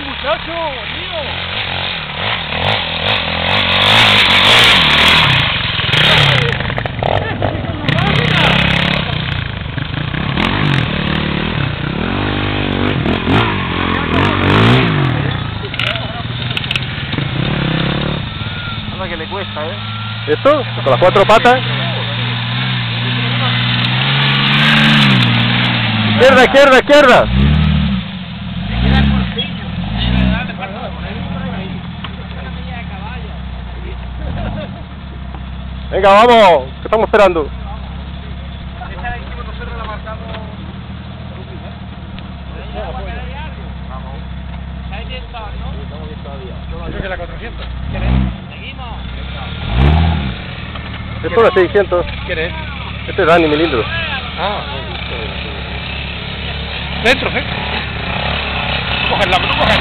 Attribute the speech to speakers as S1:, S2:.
S1: muchacho, tío.
S2: Anda que le cuesta, ¿eh?
S3: ¿Esto? ¿Con las cuatro patas? Izquierda, izquierda, izquierda. Venga, vamos, que estamos esperando.
S2: La hicimos nosotros, la marcamos...
S1: Creo que la 400.
S3: Esto es la 600.
S1: ¿Quién es?
S3: Este es Dani, milindro.
S1: Ah, dentro, ¿eh? Cogerla. Mira,